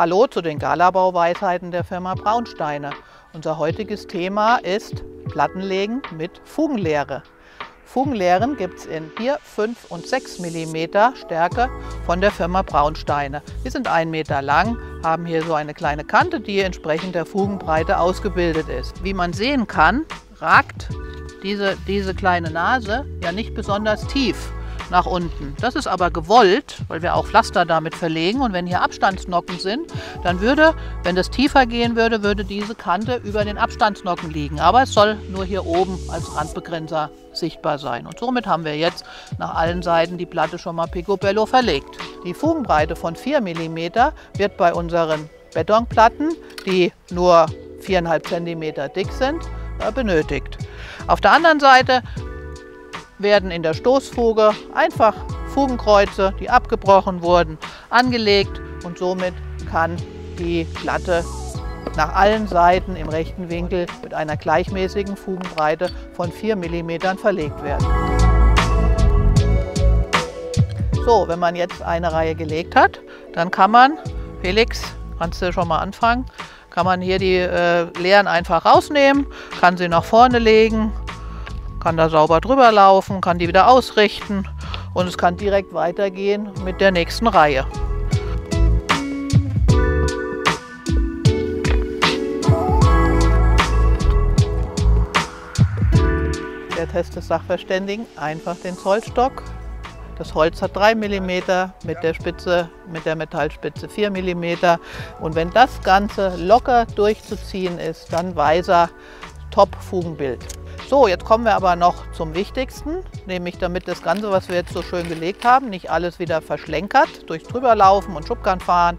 Hallo zu den Galabau-Weisheiten der Firma Braunsteine. Unser heutiges Thema ist Plattenlegen mit Fugenlehre. Fugenlehren gibt es in 4, 5 und 6 mm Stärke von der Firma Braunsteine. Die sind 1 Meter lang, haben hier so eine kleine Kante, die entsprechend der Fugenbreite ausgebildet ist. Wie man sehen kann, ragt diese, diese kleine Nase ja nicht besonders tief nach unten. Das ist aber gewollt, weil wir auch Pflaster damit verlegen. Und wenn hier Abstandsnocken sind, dann würde, wenn das tiefer gehen würde, würde diese Kante über den Abstandsnocken liegen. Aber es soll nur hier oben als Randbegrenzer sichtbar sein. Und somit haben wir jetzt nach allen Seiten die Platte schon mal picobello verlegt. Die Fugenbreite von 4 mm wird bei unseren Betonplatten, die nur 4,5 cm dick sind, äh, benötigt. Auf der anderen Seite werden in der Stoßfuge einfach Fugenkreuze, die abgebrochen wurden, angelegt und somit kann die Platte nach allen Seiten im rechten Winkel mit einer gleichmäßigen Fugenbreite von 4 mm verlegt werden. So, wenn man jetzt eine Reihe gelegt hat, dann kann man, Felix, kannst du schon mal anfangen, kann man hier die äh, Leeren einfach rausnehmen, kann sie nach vorne legen kann da sauber drüber laufen, kann die wieder ausrichten und es kann direkt weitergehen mit der nächsten Reihe. Der Test des Sachverständigen, einfach den Zollstock. Das Holz hat 3 mm, mit der Spitze, mit der Metallspitze 4 mm. Und wenn das Ganze locker durchzuziehen ist, dann weiser Top-Fugenbild. So, jetzt kommen wir aber noch zum Wichtigsten, nämlich damit das Ganze, was wir jetzt so schön gelegt haben, nicht alles wieder verschlenkert durch drüberlaufen und Schubkern fahren.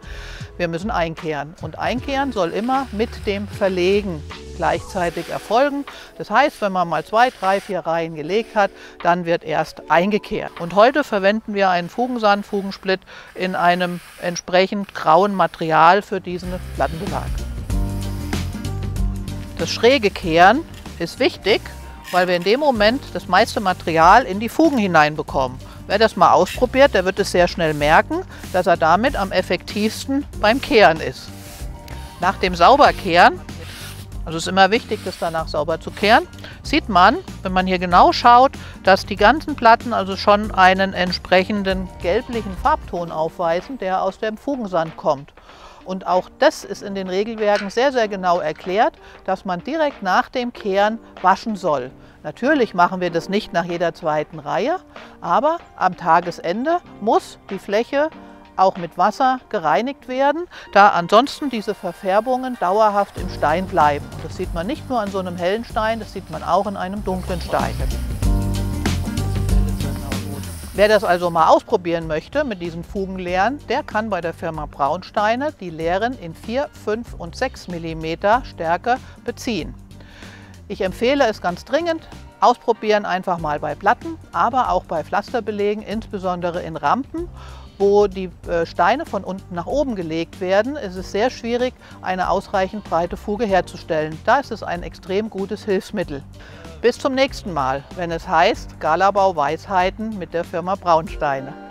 Wir müssen einkehren und einkehren soll immer mit dem Verlegen gleichzeitig erfolgen. Das heißt, wenn man mal zwei, drei, vier Reihen gelegt hat, dann wird erst eingekehrt. Und heute verwenden wir einen Fugensand, Fugensplit in einem entsprechend grauen Material für diesen Plattenbelag. Das schräge Kehren ist wichtig, weil wir in dem Moment das meiste Material in die Fugen hineinbekommen. Wer das mal ausprobiert, der wird es sehr schnell merken, dass er damit am effektivsten beim Kehren ist. Nach dem Sauberkehren, also es ist immer wichtig, das danach sauber zu kehren, sieht man, wenn man hier genau schaut, dass die ganzen Platten also schon einen entsprechenden gelblichen Farbton aufweisen, der aus dem Fugensand kommt. Und auch das ist in den Regelwerken sehr, sehr genau erklärt, dass man direkt nach dem Kehren waschen soll. Natürlich machen wir das nicht nach jeder zweiten Reihe, aber am Tagesende muss die Fläche auch mit Wasser gereinigt werden, da ansonsten diese Verfärbungen dauerhaft im Stein bleiben. Das sieht man nicht nur an so einem hellen Stein, das sieht man auch in einem dunklen Stein. Wer das also mal ausprobieren möchte mit diesen Fugenlehren, der kann bei der Firma Braunsteine die Lehren in 4, 5 und 6 mm Stärke beziehen. Ich empfehle es ganz dringend, ausprobieren einfach mal bei Platten, aber auch bei Pflasterbelegen, insbesondere in Rampen wo die äh, Steine von unten nach oben gelegt werden, ist es sehr schwierig, eine ausreichend breite Fuge herzustellen. Da ist es ein extrem gutes Hilfsmittel. Bis zum nächsten Mal, wenn es heißt Galabau Weisheiten mit der Firma Braunsteine.